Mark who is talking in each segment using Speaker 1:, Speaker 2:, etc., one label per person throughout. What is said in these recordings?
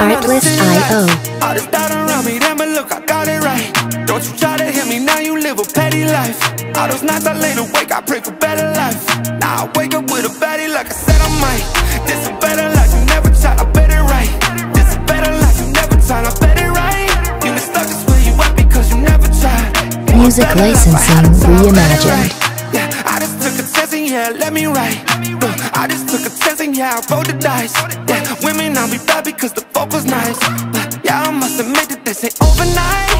Speaker 1: Artlist.io.
Speaker 2: All this doubt around me, then but look, I got it right. Don't you try to hit me, now you live a petty life. All those nights I lay awake, I pray for better life. Now I wake up with a baddie, like I said I might. This a better life, you never tried, I bet it right. This a better life, you never tried, I bet it right. You been stuck, it's where you at because you never tried.
Speaker 1: Music licensing reimagined.
Speaker 2: Yeah, I just took a chance and yeah, let me write. Look, I just took a chance and yeah, I rolled the dice. Yeah, women I'll be bad because the fuck was nice. But yeah, I must admit that this ain't overnight.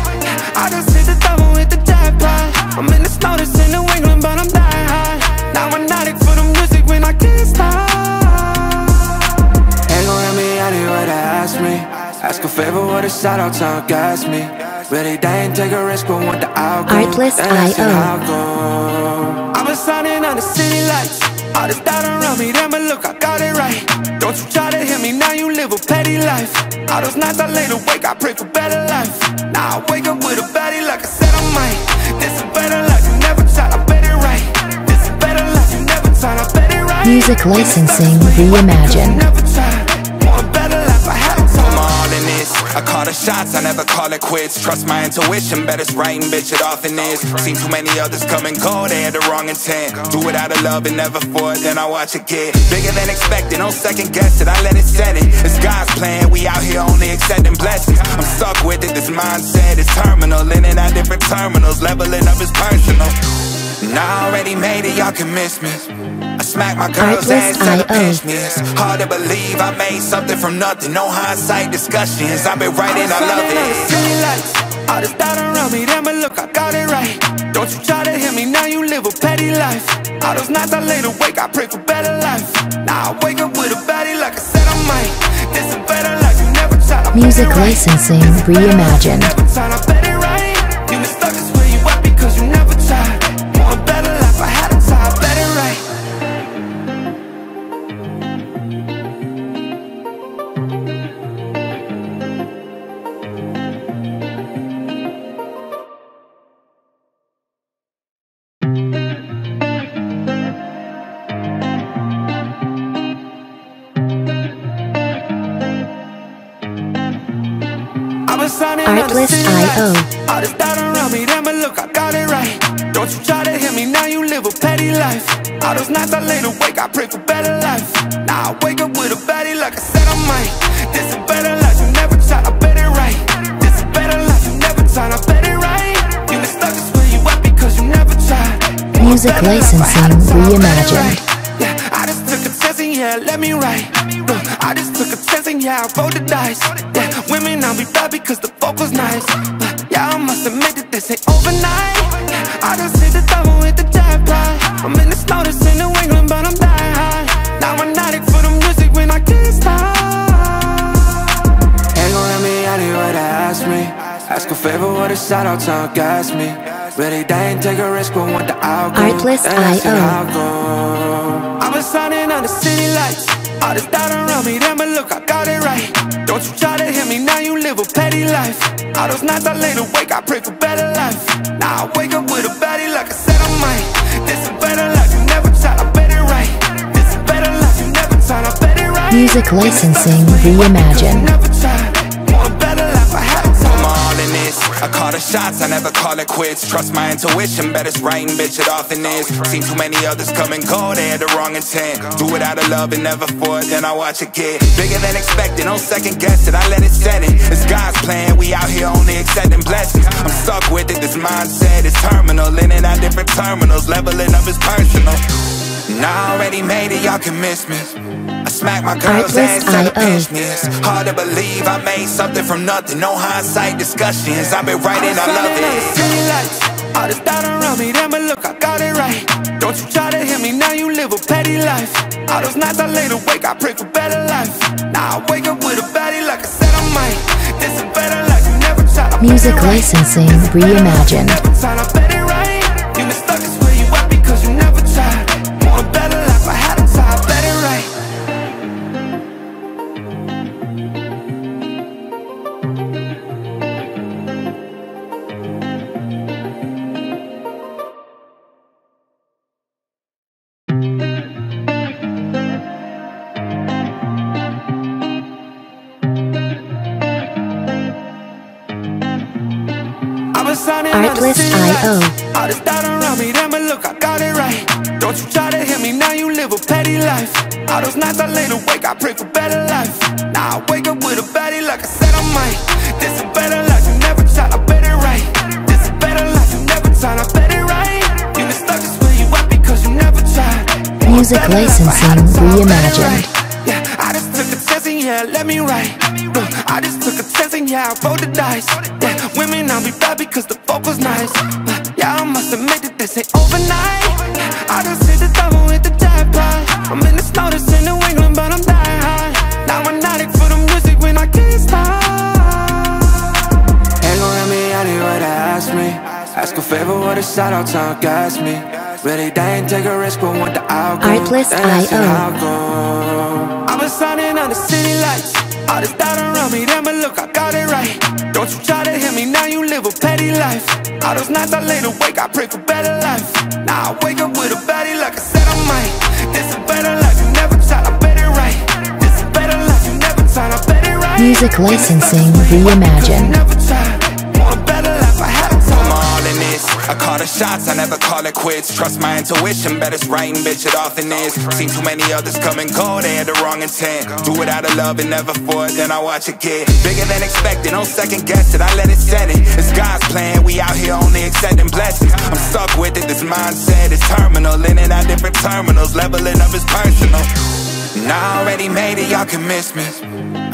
Speaker 2: I just hit the double with the jackpot. I'm in the snow, this in New England, but I'm dying high. Now I'm addict for the music when I can't stop. Ain't gon' let me anywhere to ask me. Ask a favor, what a shout out to gas me. Really, they ain't take a risk, but want the outcome.
Speaker 1: Artlist.io.
Speaker 2: And that's how it go. I've been signing on the city lights. All this doubt around me, then life. All those nights I lay awake, I pray for better life. Now I wake up with a baddie, like I said I might. This a better life, you never tried, I bet it right. This a better life, you never tried, I bet it right.
Speaker 1: Music licensing reimagined.
Speaker 2: I
Speaker 3: call the shots, I never call it quits. Trust my intuition, bet it's right and bitch, it often is. Seen too many others come and go, they had the wrong intent. Do it out of love and never for it, then I watch it get bigger than expected. No second guess it, I let it set it. It's God's plan, we out here only accepting blessings. I'm stuck with it, this mindset is terminal. In and out different terminals, leveling up is personal. And I already made it, y'all can miss me. I smack my girl's ass till um,
Speaker 1: Artlist.io.
Speaker 3: it pinch me. It's hard to believe I made something from nothing. No hindsight discussions. I've been writing, I love it.
Speaker 2: City lights, all this doubt around me, then but look, I got it right. Don't you try to hit me, now you live a petty life. All those nights I lay awake, I pray for better life. Now I wake up with a baddie, like I said I might. This a better life, you never tried. I bet
Speaker 1: Music licensing reimagined.
Speaker 2: You try to hit me, now you live a petty life. All those nights I lay awake, I pray for better life. Now I wake up with a baddie, like I said I might. This a better life, you never tried, I bet it right. This a better life, you never tried, I bet it right. You been stuck, where you at because you never tried.
Speaker 1: Music
Speaker 2: better life, I had to
Speaker 1: licensing
Speaker 2: try,
Speaker 1: reimagined.
Speaker 2: right. Yeah, I just took a chance and yeah, let me write. I just took a chance and yeah, I rolled the dice. Yeah, women I'll be bad because the fuck was nice. Yeah, I must admit that this ain't overnight. I just favor, what a shout out to gas me. Really, they ain't take a risk, but want the outcome.
Speaker 1: Artlist.io.
Speaker 2: And that's how it. I've been signing on the city lights. All this doubt around me, then but look, I got it right. Don't you try to hit me, now you live a petty life. All those nights I lay awake, I pray for better life. Now I wake up with a baddie, like I said I might. This a better life, you never tried, I bet it right. This a better life, you never tried, I bet it right.
Speaker 1: Music licensing reimagined.
Speaker 2: I
Speaker 3: call the shots, I never call it quits. Trust my intuition, bet it's right and bitch, it often is. Seen too many others come and go, they had the wrong intent. Do it out of love and never for it, then I watch it get bigger than expected. No second guess it, I let it set it. It's God's plan, we out here only accepting blessings. I'm stuck with it, this mindset is terminal. In and out different terminals, leveling up is personal. And I already made it, y'all can miss me. I smack my girl's ass till it
Speaker 1: Artlist.io.
Speaker 3: pinch me. Hard to believe I made something from nothing. No hindsight discussions. I've been writing, I love it.
Speaker 2: City lights, all this doubt around me, then but look, I got it right. Don't you try to hit me, now you live a petty life. All those nights I lay awake, I pray for better life. Now I wake up with a baddie, like I said I might. This a better life, you never tried. I
Speaker 1: Music
Speaker 2: it right.
Speaker 1: licensing reimagined.
Speaker 2: Been signing on the
Speaker 1: Artlist IO.
Speaker 2: All this doubt around me, then but look, I got it right. Don't you try to hit me, now you live a petty life. All those nights I laid awake, I pray for better life. Now I wake up with a baddie like I said I might. This a better life, you never tried, I bet it right. This a better life, you never tried, I bet it right. You been stuck just where you at because you never tried.
Speaker 1: Music
Speaker 2: life,
Speaker 1: licensing
Speaker 2: it, so I bet it
Speaker 1: reimagined.
Speaker 2: right. Yeah, I just took a chance and yeah, let me write. Look, I just took a chance and yeah, I rolled the dice. Yeah, women, I'll be bad because the folk was nice. But yeah, I must admit that this ain't overnight. I just hit the double with the jackpot. I'm in the snow, this in New England, but I'm dying high. Now I'm addict for the music when I can't stop. Ain't gon' let me what they ask me. Ask a favor what a shout out to gas me. Really, they ain't take a risk, but want the outcome.
Speaker 1: Artlist IO.
Speaker 2: I've been signing on the city lights. All this doubt around me, then but look, I got it right. Don't you try to hit me, now you live a petty life. All those nights I laid awake, I pray for better life. Now I wake up with a baddie like I said I might. This a better life, you never tried, I bet it right. This a better life, you never tried, I bet it right.
Speaker 1: Music licensing reimagined.
Speaker 3: I call the shots, I never call it quits. Trust my intuition, bet it's right and bitch, it often is. Seen too many others come and go, they had the wrong intent. Do it out of love and never for it, then I watch it get bigger than expected. No second guess it, I let it set it. It's God's plan, we out here only accepting blessings. I'm stuck with it, this mindset is terminal. In and out different terminals, leveling up is personal. And I already made it, y'all can miss me.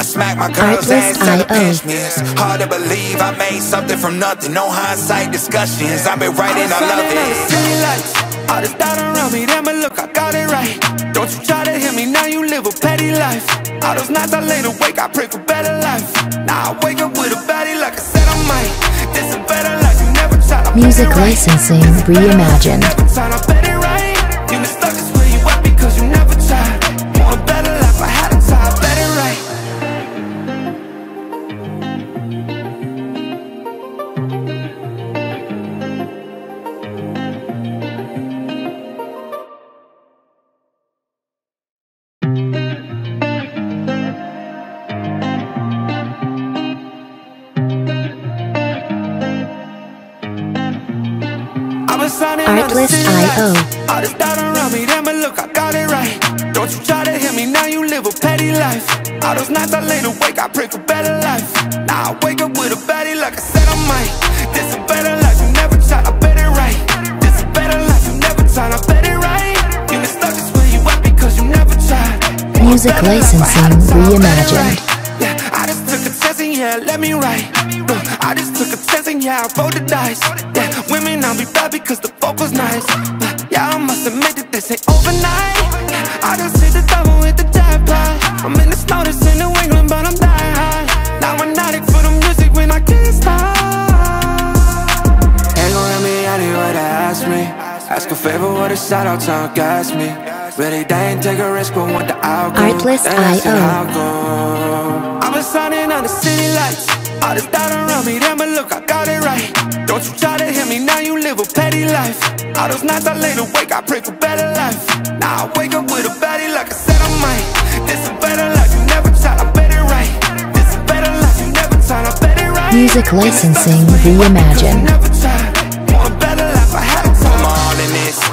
Speaker 3: I smack my girl's
Speaker 1: Artlist
Speaker 3: ass till it
Speaker 1: IO.
Speaker 3: pinch me. It's hard to believe I made something from nothing. No hindsight discussions. I've been writing, I love
Speaker 2: Shining on the
Speaker 3: it.
Speaker 2: city lights. All this doubt around me, then but look, I got it right. Don't you try to hit me, now you live a petty life. All those nights I laid awake, I pray for better life. Now I wake up with a baddie like I said I might. This a better life, you never tried. I bet
Speaker 1: Music licensing reimagined. IO.
Speaker 2: All this doubt around me, then but look, I got it right. Don't you try to hit me, now you live a petty life. All those nights I laid awake, I pray for better life. Now I wake up with a baddie like I said I might. This a better life, you never tried, I bet it right. This a better life, you never tried, I bet it right. You stuck just where you at because you never tried.
Speaker 1: Music
Speaker 2: life,
Speaker 1: licensing
Speaker 2: a time, I bet it
Speaker 1: reimagined.
Speaker 2: right. Yeah, I just took a chance and yeah, let me write. Look, I just took a chance and yeah, I rolled the dice. Yeah, women, I'll be bad because the folk was nice. But yeah, I must admit that this ain't overnight. I just hit the double with the jackpot. I'm in the snow, this in New England, but I'm dying high. Now I'm addict for the music when I can't stop. Ain't gon' let me out here what they ask me. Ask a favor, what a shout out to gas me. Really, they ain't take a risk, but want the outcome.
Speaker 1: Artlist
Speaker 2: I said,
Speaker 1: IO.
Speaker 2: how come? I've been signing on the city lights. All this doubt around me, then but look, I got it right. Don't you try to hit me, now you live a petty life. All those nights I laid awake, I pray for better life. Now I wake up with a baddie like I said I might. This a better life, you never tried, I bet it right. This a better life, you never tried, I bet it right.
Speaker 1: Music licensing reimagined.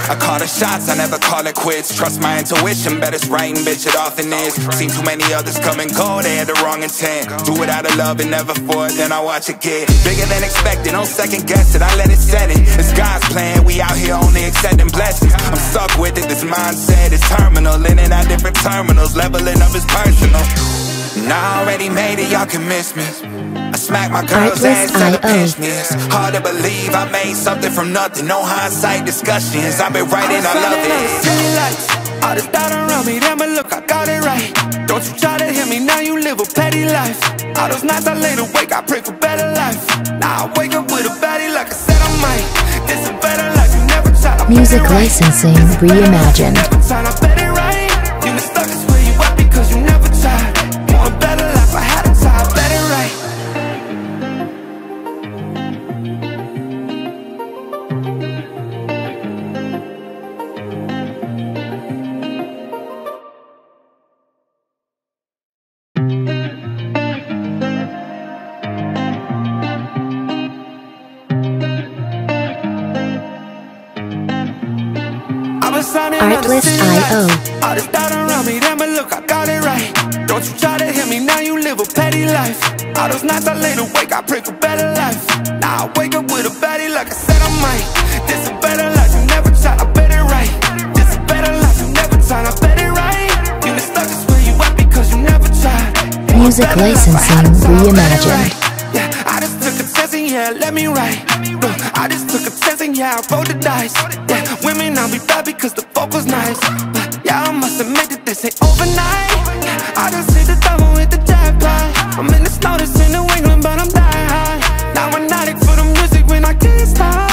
Speaker 2: I
Speaker 3: call the shots, I never call it quits. Trust my intuition, bet it's right and bitch, it often is. Seen too many others come and go, they had the wrong intent. Do it out of love and never for it, then I watch it get bigger than expected. No second guess it, I let it set it. It's God's plan, we out here only accepting blessings. I'm stuck with it, this mindset is terminal. In and out different terminals, leveling up is personal. And I already made it, y'all can miss me. I smack my girl's
Speaker 1: Artlist
Speaker 3: ass till it
Speaker 1: IO.
Speaker 3: pinch me. It's hard to believe I made something from nothing. No hindsight discussions. I've been writing, I love it.
Speaker 2: City lights. All this doubt around me, then but look, I got it right. Don't you try to hit me, now you live a petty life. All those nights I laid awake, I pray for better life. Now I wake up with a baddie like I said I might. This a better life, you never tried. I bet
Speaker 1: Music
Speaker 2: it right.
Speaker 1: licensing reimagined. Artlist.io.
Speaker 2: All this doubt around me, but look, I got it right. Don't you try to hit me, now you live a petty life. All those nights I lay awake, I pray for better life. Now I wake up with a baddie like I said I might. This is better life, you never tried, I bet it right. This is better life, you never tried, I bet it right. You stuck just where you at because you never tried.
Speaker 1: Music
Speaker 2: Better life, I had
Speaker 1: licensing
Speaker 2: to try, I bet it
Speaker 1: reimagined.
Speaker 2: Yeah, let me write. Look, I just took a chance and yeah, I rolled the dice. Yeah, women I'll be bad because the fuck was nice. But yeah, I must admit that this ain't overnight. Yeah, I just hit the double with the jackpot. I'm in the snow, this in New England, but I'm dying high. Now I'm addict for the music when I can't stop.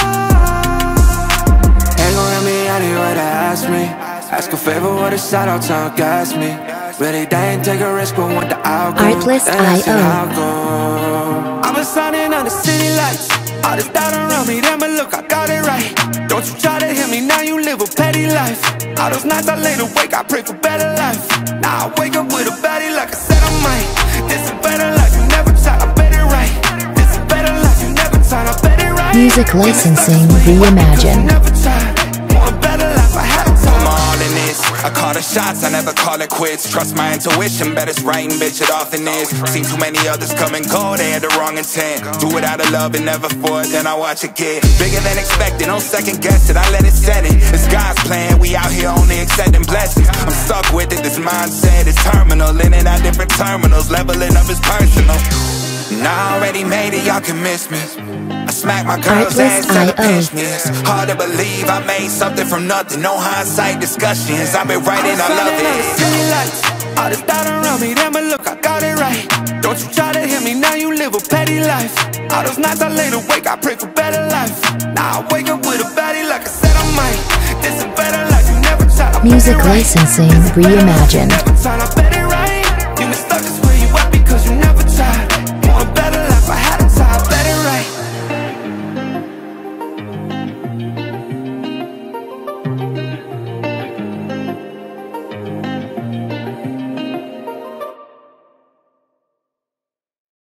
Speaker 2: Ain't gon' let me anywhere to ask me. Ask a favor or a shout out to gas me. Really, they ain't take a risk, but want the outcome.
Speaker 1: Artlist.io.
Speaker 2: the city lights. All this doubt around me, then but look, I got it right. Don't you try to hit me, now you live a petty life. All those nights I lay awake, I pray for better life. Now I wake up with a baddie like I said I might. This is better life, you never tried, I bet it right. This is better life, you never tried, I bet it right.
Speaker 1: Music licensing reimagined.
Speaker 3: Call the shots, I never call it quits. Trust my intuition, bet it's right and bitch, it often is. Seen too many others come and go, they had the wrong intent. Do it out of love and never for it, then I watch it get bigger than expected. No second guess it, I let it set it. It's God's plan, we out here only accepting blessings. I'm stuck with it, this mindset is terminal. In and out different terminals, leveling up is personal. And I already made it, y'all can miss me. I smacked my girl's ass till it
Speaker 1: Artlist.io.
Speaker 3: pinched me. It's hard to believe I made something from nothing. No hindsight discussions. I've been writing, I love it.
Speaker 2: City lights, all this doubt around me, then but look, I got it right. Don't you try to hit me, now you live a petty life. All those nights I lay awake, I pray for better life. Now I wake up with a baddie like I said I might. This is better life, you never tried.
Speaker 1: Music
Speaker 2: it right.
Speaker 1: licensing reimagined.